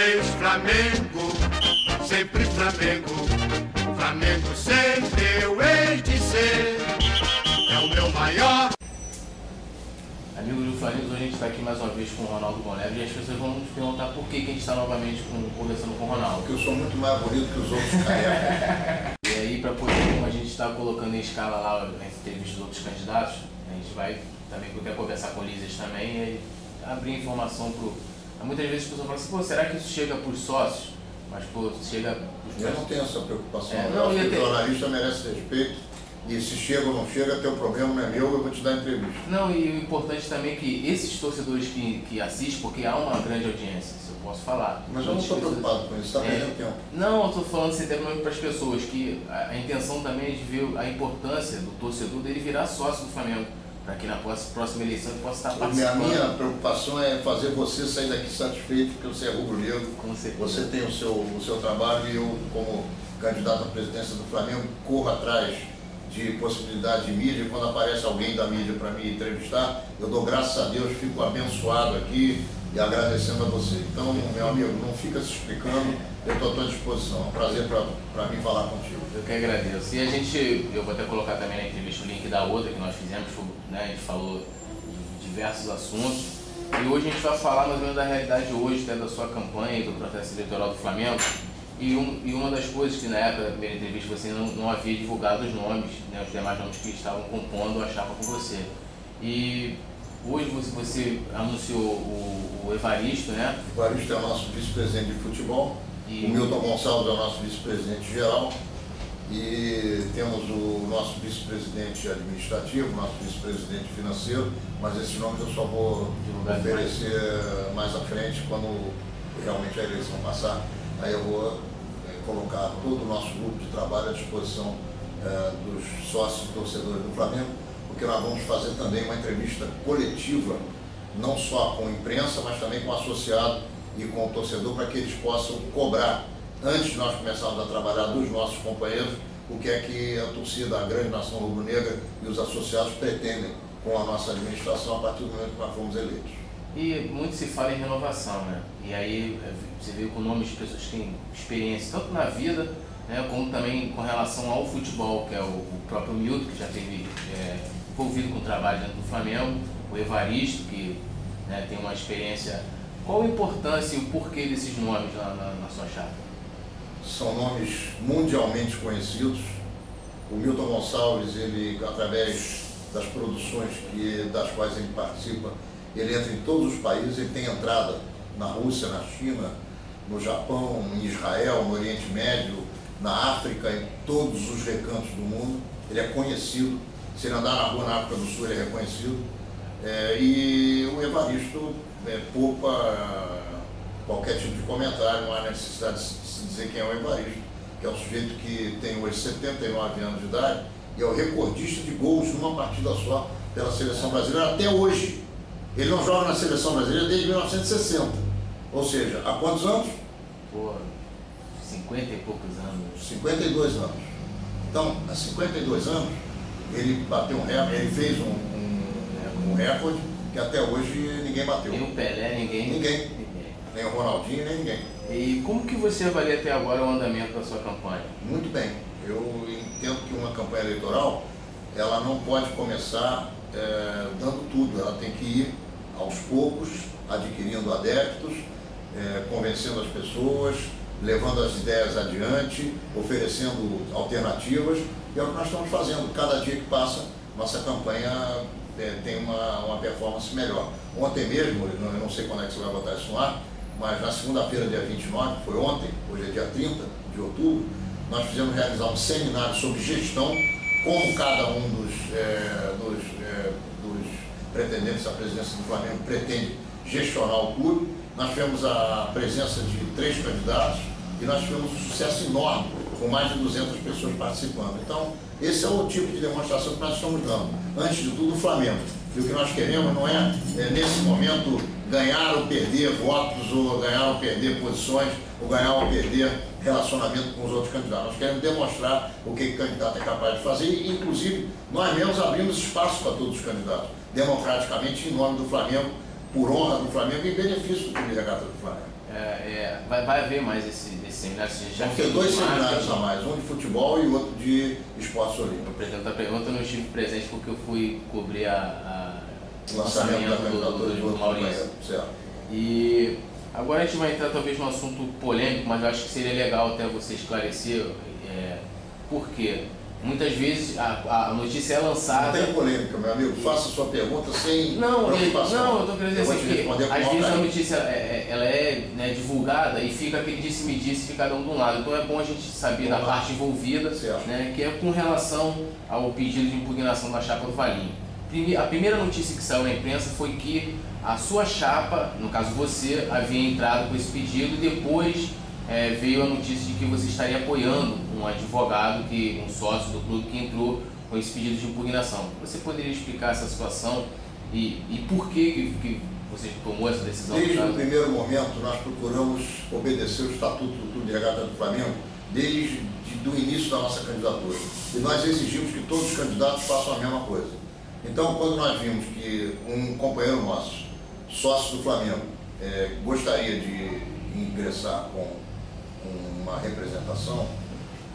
Ex-Flamengo, sempre Flamengo. Flamengo sempre eu hei de ser. É o meu maior. Amigos do Flamengo, hoje a gente está aqui mais uma vez com o Ronaldo Bonelli e as pessoas vão nos perguntar por que, que a gente está novamente com, conversando com o Ronaldo. Porque eu sou muito mais bonito que os outros carecas. E aí, para poder, como a gente está colocando em escala lá as entrevistas dos outros candidatos, a gente vai também quer conversar com o Lises também e abrir informação para. Muitas vezes as pessoas falam assim, pô, será que isso chega para os sócios? Mas, pô, chega para Eu não tenho essa preocupação. É, eu não, ter- o jornalista merece respeito. E se chega ou não chega, teu problema não é meu, eu vou te dar entrevista. Não, e o importante também é que esses torcedores que, que assistem, porque há uma grande audiência, se eu posso falar. Mas eu não estou preocupado com isso, está É. tempo. Não, eu estou falando assim, até para as pessoas, que a, a intenção também é de ver a importância do torcedor dele virar sócio do Flamengo, para que na próxima, eleição ele possa estar A minha, a participando. minha preocupação é fazer você sair daqui satisfeito, porque você é rubro-negro, você tem o seu, o seu trabalho e eu, como candidato à presidência do Flamengo, corro atrás de possibilidade de mídia. Quando aparece alguém da mídia para me entrevistar, eu dou graças a Deus, fico abençoado aqui e agradecendo a você. Então, meu amigo, não fica se explicando, eu estou à tua disposição. É um prazer para mim falar contigo. Eu que agradeço. E a gente, eu vou até colocar também na entrevista o link da outra que nós fizemos, né, a gente falou de diversos assuntos. E hoje a gente vai falar mais ou menos da realidade hoje, até da sua campanha e do processo eleitoral do Flamengo. E, um, e uma das coisas que na época da primeira entrevista você não, não havia divulgado os nomes, né, os demais nomes que estavam compondo a chapa com você. E hoje você, você anunciou o, o Evaristo, né? O Evaristo é o nosso vice-presidente de futebol, E- o Milton Gonçalves é o nosso vice-presidente geral e temos o nosso vice-presidente administrativo, nosso vice-presidente financeiro, mas esses nomes eu só vou oferecer mais à frente quando realmente a eleição passar. Aí eu vou eh, colocar todo o nosso grupo de trabalho à disposição eh, dos sócios e torcedores do Flamengo, porque nós vamos fazer também uma entrevista coletiva, não só com a imprensa, mas também com o associado e com o torcedor, para que eles possam cobrar, antes de nós começarmos a trabalhar dos nossos companheiros, o que é que a torcida, a grande nação rubro-negra e os associados pretendem com a nossa administração a partir do momento que nós fomos eleitos. E muito se fala em renovação, né? E aí é, você veio com nomes de pessoas que têm experiência tanto na vida, né, como também com relação ao futebol, que é o, o próprio Milton, que já teve é, envolvido com o trabalho dentro do Flamengo, o Evaristo, que né, tem uma experiência. Qual a importância e o porquê desses nomes na, na, na sua chapa? são nomes mundialmente conhecidos. O Milton Gonçalves, ele, através das produções que, das quais ele participa, ele entra em todos os países, ele tem entrada na Rússia, na China, no Japão, em Israel, no Oriente Médio, na África, em todos os recantos do mundo. Ele é conhecido. Se ele andar na rua na África do Sul, ele é reconhecido. É, e o Evaristo é, poupa qualquer tipo de comentário, não há necessidade de se dizer quem é o Evaristo, que é um sujeito que tem hoje 79 anos de idade e é o recordista de gols numa partida só pela seleção brasileira até hoje. Ele não joga na seleção brasileira desde 1960. Ou seja, há quantos anos? Por 50 e poucos anos. 52 anos. Então, há 52 anos, ele bateu um recorde, ele fez um, um, um recorde que até hoje ninguém bateu. Nem o Pelé, ninguém. Ninguém. ninguém. Nem o Ronaldinho, nem ninguém. E como que você avalia até agora o andamento da sua campanha? Muito bem. Eu entendo que uma campanha eleitoral ela não pode começar eh, dando tudo. Ela tem que ir aos poucos, adquirindo adeptos, eh, convencendo as pessoas, levando as ideias adiante, oferecendo alternativas. E é o que nós estamos fazendo. Cada dia que passa, nossa campanha tem uma, uma performance melhor. Ontem mesmo, eu não, sei quando é que você vai botar isso no ar, mas na segunda-feira, dia 29, que foi ontem, hoje é dia 30 de outubro, nós fizemos realizar um seminário sobre gestão, como cada um dos, eh, dos, eh, dos pretendentes à presidência do Flamengo pretende gestionar o clube. Nós tivemos a presença de três candidatos e nós tivemos um sucesso enorme, com mais de 200 pessoas participando. Então, esse é o tipo de demonstração que nós estamos dando. Antes de tudo, o Flamengo. E o que nós queremos não é, é, nesse momento, ganhar ou perder votos, ou ganhar ou perder posições, ou ganhar ou perder relacionamento com os outros candidatos. Nós queremos demonstrar o que o candidato é capaz de fazer e, inclusive, nós mesmos abrimos espaço para todos os candidatos, democraticamente, em nome do Flamengo, por honra do Flamengo e benefício do Clube Regata do Flamengo. É, é, vai, vai haver mais esse, esse seminário? Já Vão ter dois seminários a mais, um de futebol e outro de esportes olímpicos. Eu pretendo a pergunta, eu não estive presente porque eu fui cobrir a, a lançamento, lançamento do, do, do, do Maurício. Certo. E agora a gente vai entrar talvez num assunto polêmico, mas eu acho que seria legal até você esclarecer é, por quê. Muitas vezes a, a notícia é lançada. Não tem polêmica, meu amigo. Faça sua pergunta sem não, preocupação. Não, eu estou querendo dizer assim que às vezes a notícia é, é, ela é né, divulgada e fica aquele disse-me-disse de cada um de um lado. Então é bom a gente saber da parte envolvida, né, que é com relação ao pedido de impugnação da chapa do Valinho. A primeira notícia que saiu na imprensa foi que a sua chapa, no caso você, havia entrado com esse pedido e depois é, veio a notícia de que você estaria apoiando um advogado, que, um sócio do clube que entrou com esse pedido de impugnação. Você poderia explicar essa situação e, e por que, que, você tomou essa decisão? Desde o primeiro momento, nós procuramos obedecer o Estatuto do Clube de Regata do Flamengo, desde o início da nossa candidatura. E nós exigimos que todos os candidatos façam a mesma coisa. Então, quando nós vimos que um companheiro nosso, sócio do Flamengo, é, gostaria de ingressar com uma representação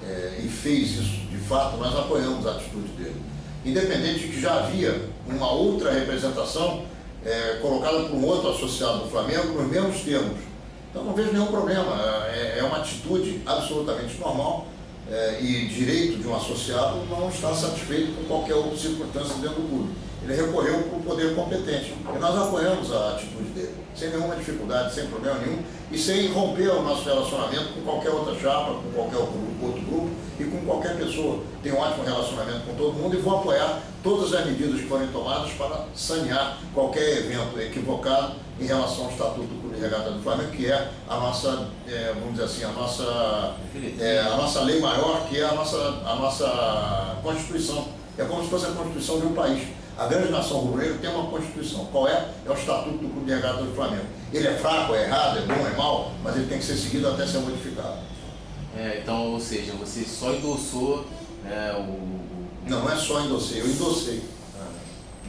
é, e fez isso de fato, nós apoiamos a atitude dele. Independente de que já havia uma outra representação é, colocada por um outro associado do Flamengo nos mesmos termos. Então não vejo nenhum problema, é, é uma atitude absolutamente normal é, e direito de um associado não estar satisfeito com qualquer outra circunstância dentro do clube. Ele recorreu para o poder competente e nós apoiamos a atitude dele, sem nenhuma dificuldade, sem problema nenhum e sem romper o nosso relacionamento com qualquer outra chapa, com qualquer outro grupo e com qualquer pessoa. Tenho um ótimo relacionamento com todo mundo e vou apoiar todas as medidas que forem tomadas para sanear qualquer evento equivocado em relação ao Estatuto do Clube de Regata do Flamengo, que é a nossa, é, vamos dizer assim, a nossa, é, a nossa lei maior, que é a nossa, a nossa Constituição. É como se fosse a Constituição de um país. A grande nação rubro-negra tem uma Constituição. Qual é? É o Estatuto do Clube de do Flamengo. Ele é fraco, é errado, é bom, é mal, mas ele tem que ser seguido até ser modificado. É, então, ou seja, você só endossou né, o. Não, não é só endossei, eu endossei.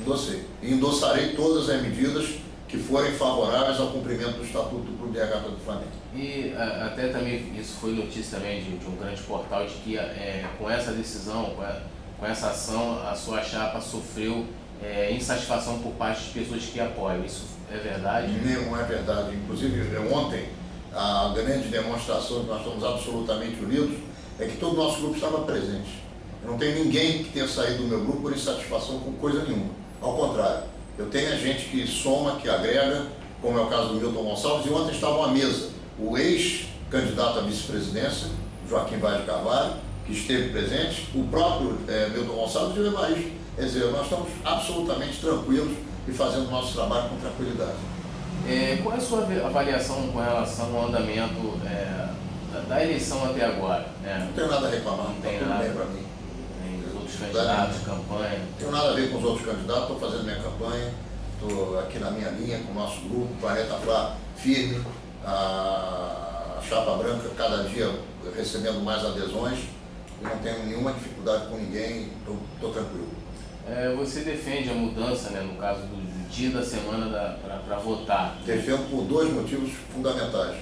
Endossei. E endossarei todas as medidas que forem favoráveis ao cumprimento do Estatuto do Clube de do Flamengo. E até também, isso foi notícia também de, de um grande portal, de que é, com essa decisão, com, a, com, essa ação, a sua chapa sofreu é, insatisfação por parte de pessoas que apoiam. Isso é verdade? Não é verdade. Inclusive, ontem a grande demonstração que nós estamos absolutamente unidos é que todo o nosso grupo estava presente. Não tenho ninguém que tenha saído do meu grupo por insatisfação com coisa nenhuma. Ao contrário, eu tenho a gente que soma, que agrega, como é o caso do Milton Gonçalves, e ontem estavam à mesa o ex-candidato à vice-presidência, Joaquim Vaz de Carvalho, que esteve presente, o próprio é, Milton Gonçalves e o Evaristo. Quer dizer, nós estamos absolutamente tranquilos e fazendo o nosso trabalho com tranquilidade. É, qual é a sua avaliação com relação ao andamento é, da, da, eleição até agora? Né? Não tenho nada a reclamar, não tem tá nada para mim. Tem os outros candidatos, campanha? Não tenho nada a ver com os outros candidatos, estou fazendo minha campanha, estou aqui na minha linha com o nosso grupo, o Planeta Flá firme, a chapa branca cada dia recebendo mais adesões, não tenho nenhuma dificuldade com ninguém, estou tranquilo. É, você defende a mudança, né, no caso do dia da semana para votar? Defendo por dois motivos fundamentais.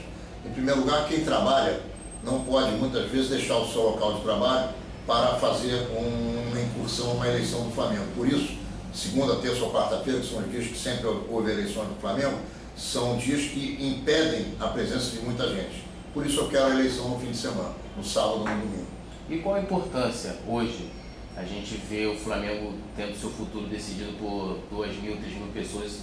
Em primeiro lugar, quem trabalha não pode muitas vezes deixar o seu local de trabalho para fazer uma incursão, uma eleição do Flamengo. Por isso, segunda, terça ou quarta-feira, que são os dias que sempre houve eleições do Flamengo, são dias que impedem a presença de muita gente. Por isso eu quero a eleição no fim de semana, no sábado ou no domingo. E qual a importância hoje a gente vê o Flamengo tendo seu futuro decidido por 2 mil, 3 mil pessoas.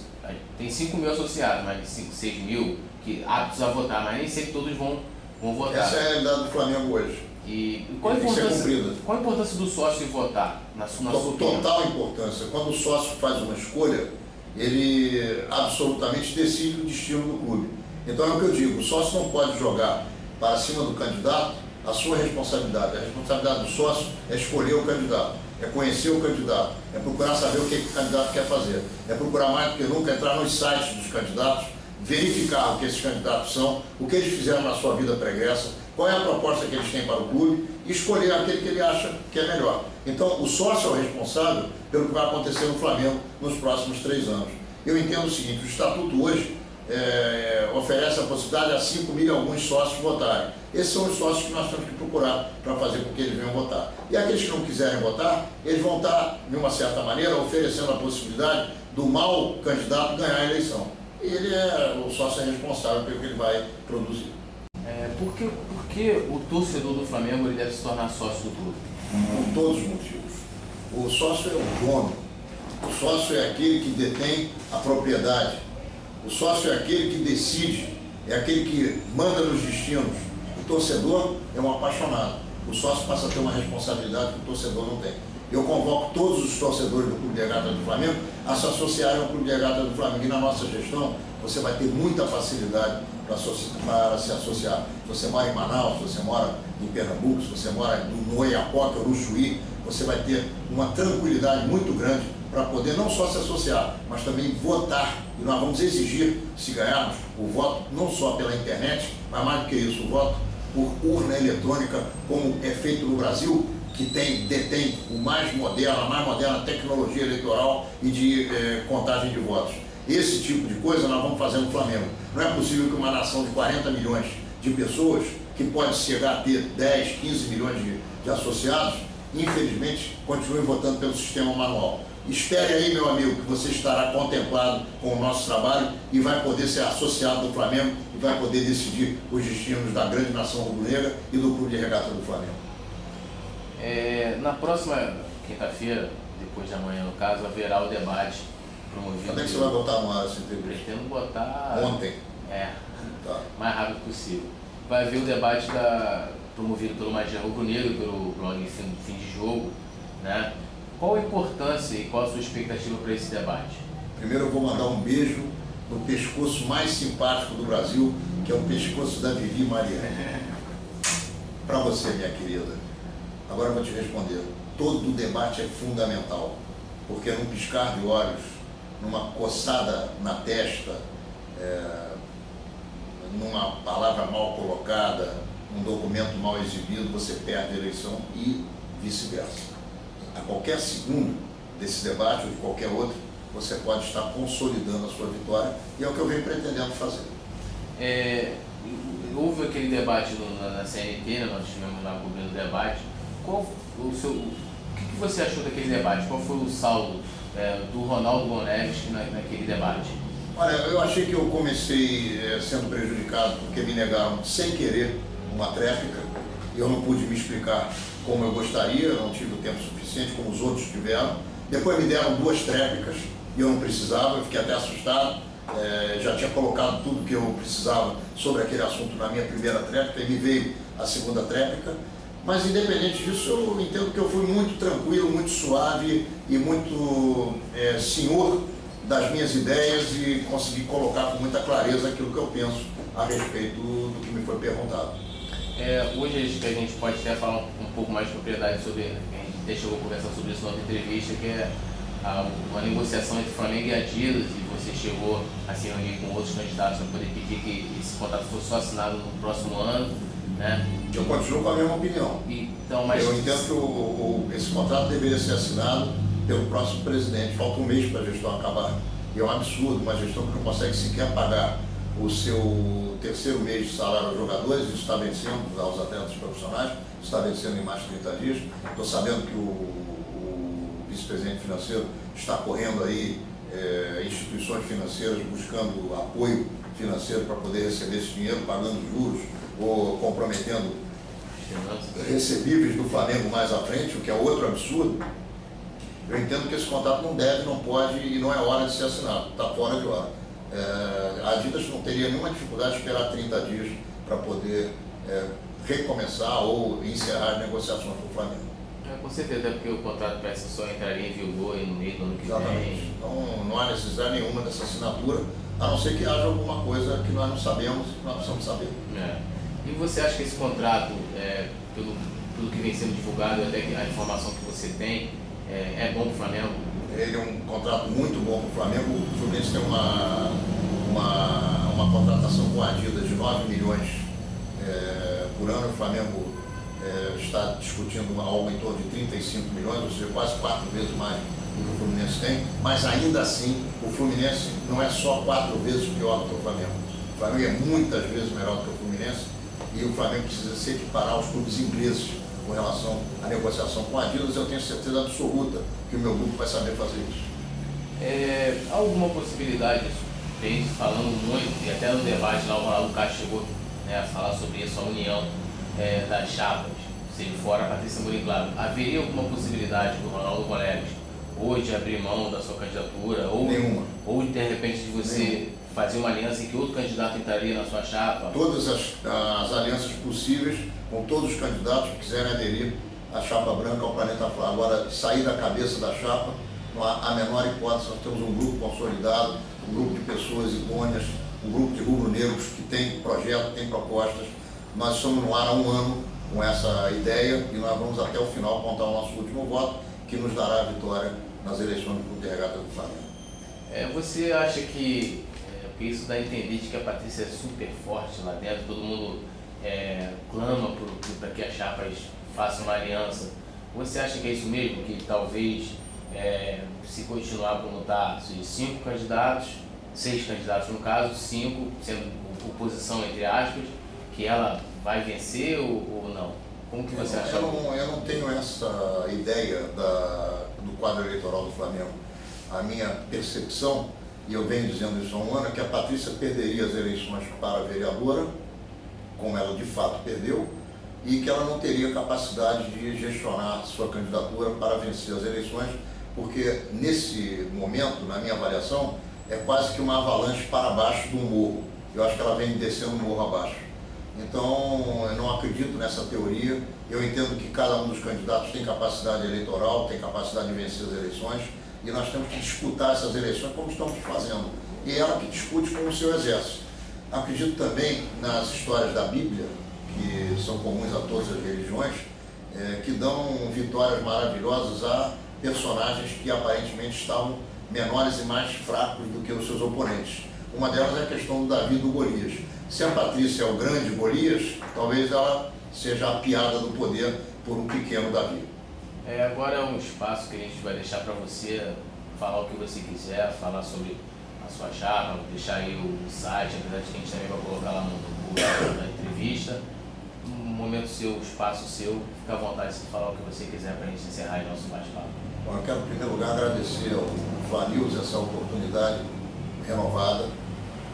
Tem 5 mil associados, mas 5, 6 mil que aptos a votar, mas nem sempre todos vão, vão votar. Essa é a realidade do Flamengo hoje. E qual a, importância, qual a importância do sócio votar, na, na sua opinião? Total importância. Quando o sócio faz uma escolha, ele absolutamente decide o destino do clube. Então é o que eu digo, o sócio não pode jogar para cima do candidato a sua responsabilidade. A responsabilidade do sócio é escolher o candidato, é conhecer o candidato, é procurar saber o que, o candidato quer fazer, é procurar mais do que nunca entrar nos sites dos candidatos, verificar o que esses candidatos são, o que eles fizeram na sua vida pregressa, qual é a proposta que eles têm para o clube e escolher aquele que ele acha que é melhor. Então, o sócio é o responsável pelo que vai acontecer no Flamengo nos próximos três anos. Eu entendo o seguinte, o estatuto hoje é, oferece a possibilidade a 5 mil e alguns sócios votarem. Esses são os sócios que nós temos que procurar para fazer com que eles venham votar. E aqueles que não quiserem votar, eles vão estar, de uma certa maneira, oferecendo a possibilidade do mau candidato ganhar a eleição. E ele é o sócio é responsável pelo que ele vai produzir. É, por, que, por que o torcedor do Flamengo ele deve se tornar sócio do clube? Por todos os motivos. O sócio é o dono. O sócio é aquele que detém a propriedade. O sócio é aquele que decide, é aquele que manda nos destinos. O torcedor é um apaixonado. O sócio passa a ter uma responsabilidade que o torcedor não tem. Eu convoco todos os torcedores do Clube de Regata do Flamengo a se associarem ao Clube de Regata do Flamengo. E na nossa gestão, você vai ter muita facilidade para, se associar. Se você mora em Manaus, se você mora em Pernambuco, se você mora no Oiapoque ou no Chuí, você vai ter uma tranquilidade muito grande para poder não só se associar, mas também votar. E nós vamos exigir, se ganharmos, o voto não só pela internet, mas mais do que isso, o voto por urna eletrônica, como é feito no Brasil, que tem, detém o mais moderno, a mais moderna tecnologia eleitoral e de eh, contagem de votos. Esse tipo de coisa nós vamos fazer no Flamengo. Não é possível que uma nação de 40 milhões de pessoas, que pode chegar a ter 10, 15 milhões de, de associados, infelizmente continue votando pelo sistema manual. Espere aí, meu amigo, que você estará contemplado com o nosso trabalho e vai poder ser associado do Flamengo e vai poder decidir os destinos da grande nação rubro-negra e do Clube de Regata do Flamengo. É, na próxima quinta-feira, depois de amanhã no caso, haverá o debate promovido. Quando é que você vai botar no ar essa entrevista? Pretendo botar. Ontem. É. Tá. Mais rápido possível. Vai haver o debate da, promovido pelo Magia Rubro Negro, pelo blog Fim, Fim de Jogo, né? Qual a importância e qual a sua expectativa para esse debate? Primeiro eu vou mandar um beijo no pescoço mais simpático do Brasil, que é o pescoço da Vivi Maria. para você, minha querida. Agora eu vou te responder. Todo debate é fundamental, porque num piscar de olhos, numa coçada na testa, é, numa palavra mal colocada, um documento mal exibido, você perde a eleição e vice-versa a qualquer segundo desse debate ou de qualquer outro, você pode estar consolidando a sua vitória e é o que eu venho pretendendo fazer. É, houve aquele debate no, na, na, CNT, né, nós tivemos lá cobrindo o debate. Qual o seu, o que, que, você achou daquele debate? Qual foi o saldo é, do Ronaldo Boneves na, naquele debate? Olha, eu achei que eu comecei é, sendo prejudicado porque me negaram sem querer uma tréplica e eu não pude me explicar como eu gostaria, não tive o tempo suficiente como os outros tiveram. Depois me deram duas tréplicas e eu não precisava, eu fiquei até assustado. É, já tinha colocado tudo que eu precisava sobre aquele assunto na minha primeira tréplica e me veio a segunda tréplica. Mas independente disso, eu entendo que eu fui muito tranquilo, muito suave e muito é, senhor das minhas ideias e consegui colocar com muita clareza aquilo que eu penso a respeito do que me foi perguntado. É, hoje acho que a gente pode até falar um, um pouco mais de propriedade sobre, a gente até chegou a conversar sobre isso na outra entrevista, que é a, uma negociação entre Flamengo e Adidas, e você chegou a se reunir com outros candidatos para poder pedir que esse contrato fosse só assinado no próximo ano. Né? Eu continuo com a mesma opinião. Então, mas... Eu entendo que o, o, esse contrato deveria ser assinado pelo próximo presidente. Falta um mês para a gestão acabar. E é um absurdo, uma gestão que não consegue sequer pagar o seu terceiro mês de salário aos jogadores, isso está vencendo aos atletas profissionais, está vencendo em mais de 30 dias. Estou sabendo que o, o vice-presidente financeiro está correndo aí é, instituições financeiras buscando apoio financeiro para poder receber esse dinheiro, pagando juros ou comprometendo recebíveis do Flamengo mais à frente, o que é outro absurdo. Eu entendo que esse contrato não deve, não pode e não é hora de ser assinado, está fora de hora é, a Adidas não teria nenhuma dificuldade de esperar 30 dias para poder é, recomeçar ou encerrar as negociações com o Flamengo. É, com certeza, porque o contrato parece só entraria em vigor no meio do ano que Exatamente. vem. Então não há necessidade nenhuma dessa assinatura, a não ser que haja alguma coisa que nós não sabemos e que nós precisamos saber. É. E você acha que esse contrato, é, pelo, pelo que vem sendo divulgado, até a informação que você tem, é, é bom para o Flamengo? Ele é um contrato muito bom para o Flamengo. O Fluminense tem uma, uma, uma contratação com Adidas de 9 milhões é, por ano. O Flamengo é, está discutindo algo em torno de 35 milhões, ou seja, quase quatro vezes mais do que o Fluminense tem, mas ainda assim o Fluminense não é só quatro vezes pior do que o Flamengo. O Flamengo é muitas vezes melhor do que o Fluminense e o Flamengo precisa se equiparar aos clubes ingleses com relação à negociação com a Adidas. Eu tenho certeza absoluta que o meu grupo vai saber fazer isso. É, alguma possibilidade, vem falando muito, e até no debate lá o Ronaldo Castro chegou né, a falar sobre isso, a união é, das chapas, se ele for a Patrícia Mourinho, claro. Haveria alguma possibilidade do Ronaldo Colegas hoje abrir mão da sua candidatura? Ou, Nenhuma. Ou de repente de você Nenhuma. fazer uma aliança em que outro candidato entraria na sua chapa? Todas as, as alianças possíveis com todos os candidatos que quiserem aderir à chapa branca ao Planeta Flá. Agora, sair da cabeça da chapa, não há a menor hipótese. Nós temos um grupo consolidado, um grupo de pessoas idôneas, um grupo de rubro-negros que tem projeto, tem propostas. Nós estamos no ar há um ano com essa ideia e nós vamos até o final contar o nosso último voto, que nos dará a vitória nas eleições do Clube de Regata do Flamengo. É, você acha que, é, porque isso dá a entender de que a Patrícia é super forte lá dentro, todo mundo é, clama para que as chapas façam uma aliança. Você acha que é isso mesmo? Que talvez, é, se continuar como está, cinco candidatos, seis candidatos no caso, cinco, sendo oposição entre aspas, que ela vai vencer ou, ou não? Como que você eu, acha? Eu não, eu não tenho essa ideia da, do quadro eleitoral do Flamengo. A minha percepção, e eu venho dizendo isso há um ano, é que a Patrícia perderia as eleições para vereadora, como ela de fato perdeu, e que ela não teria capacidade de gestionar sua candidatura para vencer as eleições, porque nesse momento, na minha avaliação, é quase que uma avalanche para baixo do morro. Eu acho que ela vem descendo o morro abaixo. Então, eu não acredito nessa teoria. Eu entendo que cada um dos candidatos tem capacidade eleitoral, tem capacidade de vencer as eleições, e nós temos que disputar essas eleições como estamos fazendo. E ela que discute com o seu exército. Acredito também nas histórias da Bíblia, que são comuns a todas as religiões, é, que dão vitórias maravilhosas a personagens que aparentemente estavam menores e mais fracos do que os seus oponentes. Uma delas é a questão do Davi do Golias. Se a Patrícia é o grande Golias, talvez ela seja a piada do poder por um pequeno Davi. É, agora é um espaço que a gente vai deixar para você falar o que você quiser, falar sobre a sua chapa, deixar aí o site, apesar de que a gente também vai colocar lá no, no da entrevista. Um momento seu, espaço seu, fica à vontade de falar o que você quiser para a gente encerrar aí nosso bate-papo. Bom, eu quero, em primeiro lugar, agradecer ao Flanils essa oportunidade renovada,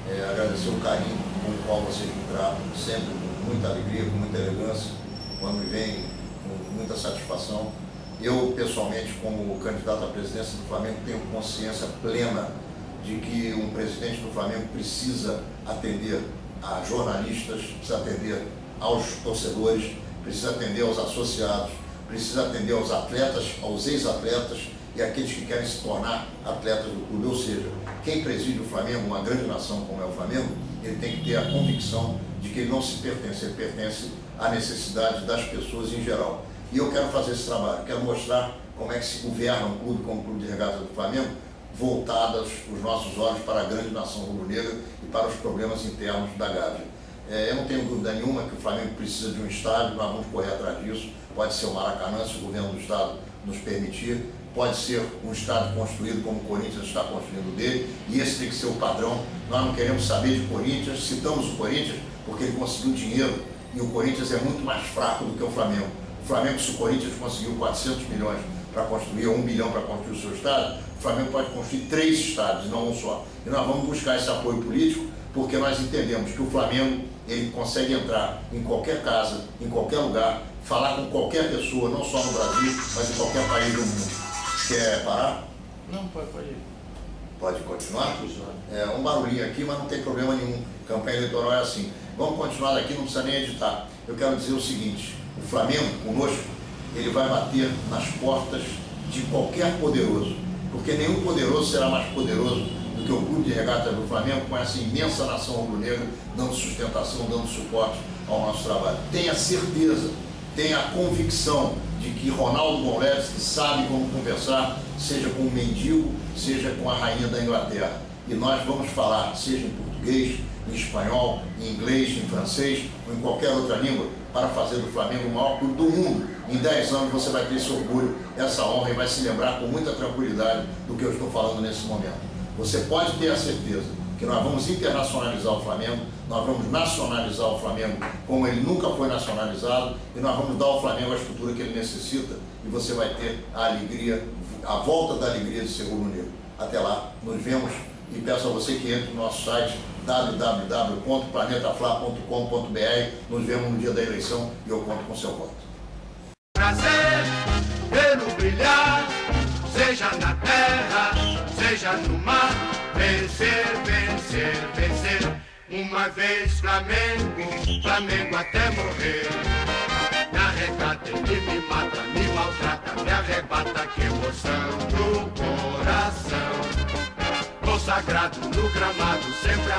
é, agradecer o carinho com o qual vocês me tratam, sempre com muita alegria, com muita elegância, quando me vem com muita satisfação. Eu, pessoalmente, como candidato à presidência do Flamengo, tenho consciência plena de que um presidente do Flamengo precisa atender a jornalistas, precisa atender aos torcedores, precisa atender aos associados, precisa atender aos atletas, aos ex-atletas e aqueles que querem se tornar atletas do clube. Ou seja, quem preside o Flamengo, uma grande nação como é o Flamengo, ele tem que ter a convicção de que ele não se pertence, ele pertence à necessidade das pessoas em geral. E eu quero fazer esse trabalho, quero mostrar como é que se governa um clube como o Clube de Regatas do Flamengo, voltadas os nossos olhos para a grande nação rubro-negra e para os problemas internos da Gávea. É, eu não tenho dúvida nenhuma que o Flamengo precisa de um estádio, nós vamos correr atrás disso. Pode ser o Maracanã, se o governo do estado nos permitir. Pode ser um estádio construído como o Corinthians está construindo dele, e esse tem que ser o padrão. Nós não queremos saber de Corinthians, citamos o Corinthians porque ele conseguiu dinheiro e o Corinthians é muito mais fraco do que o Flamengo. O Flamengo, se o Corinthians conseguiu 400 milhões para construir, ou um bilhão para construir o seu estádio, o Flamengo pode construir três estádios, não um só. E nós vamos buscar esse apoio político porque nós entendemos que o Flamengo ele consegue entrar em qualquer casa, em qualquer lugar, falar com qualquer pessoa, não só no Brasil, mas em qualquer país do mundo. Quer parar? Não, pode, pode ir. Pode continuar? Pode continuar. É, um barulhinho aqui, mas não tem problema nenhum. Campanha eleitoral é assim. Vamos continuar daqui, não precisa nem editar. Eu quero dizer o seguinte, o Flamengo, conosco, ele vai bater nas portas de qualquer poderoso, porque nenhum poderoso será mais poderoso do que o Clube de Regatas do Flamengo, com essa imensa nação rubro-negra, dando sustentação, dando suporte ao nosso trabalho. Tenha certeza, tenha a convicção de que Ronaldo Bonleves, que sabe como conversar, seja com o mendigo, seja com a rainha da Inglaterra. E nós vamos falar, seja em português, em espanhol, em inglês, em francês ou em qualquer outra língua para fazer do Flamengo o maior clube do mundo. Em 10 anos você vai ter esse orgulho, essa honra e vai se lembrar com muita tranquilidade do que eu estou falando nesse momento. Você pode ter a certeza que nós vamos internacionalizar o Flamengo, nós vamos nacionalizar o Flamengo como ele nunca foi nacionalizado e nós vamos dar ao Flamengo a estrutura que ele necessita e você vai ter a alegria, a volta da alegria de ser rubro-negro. Até lá, nos vemos e peço a você que entre no nosso site www.planetafla.com.br. Nos vemos no dia da eleição e eu conto com seu voto. Prazer, vê-lo brilhar, seja na terra, seja no mar, vencer, vencer, vencer. Uma vez Flamengo, Flamengo até morrer. Me arrecata, ele me mata, me maltrata, me arrebata, que emoção do coração. Consagrado no gramado, sempre